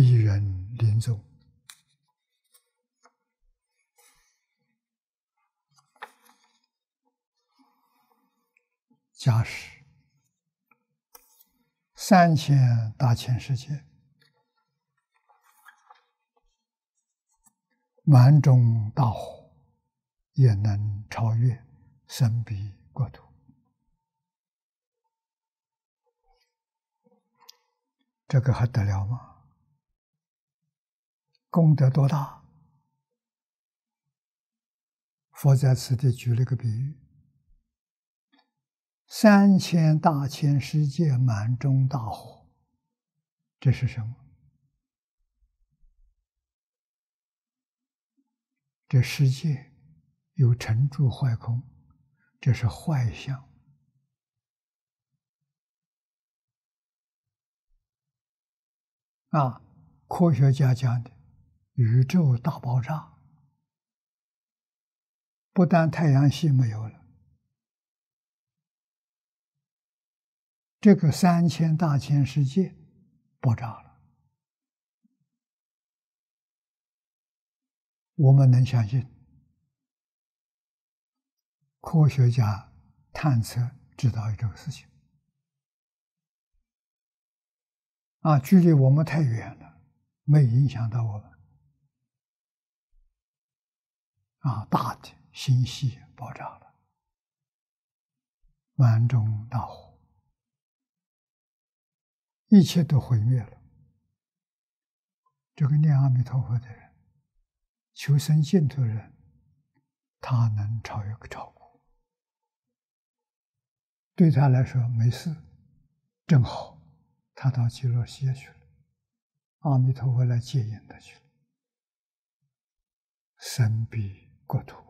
一人临终。假使三千大千世界，满中大火，也能超越神彼国土。这个还得了吗？功德多大？佛在此地举了个比喻：三千大千世界满中大火，这是什么？这世界有成住坏空，这是坏相。啊，科学家讲的宇宙大爆炸，不但太阳系没有了，这个三千大千世界爆炸了，我们能相信？科学家探测知道这个事情。啊，距离我们太远了，没影响到我们。啊，大的星系爆炸了，满中大火，一切都毁灭了。这个念阿弥陀佛的人，求生净土人，他能超越个照顾，对他来说没事，正好。他到极乐世界去了，阿弥陀佛来接引他去了，神彼国土。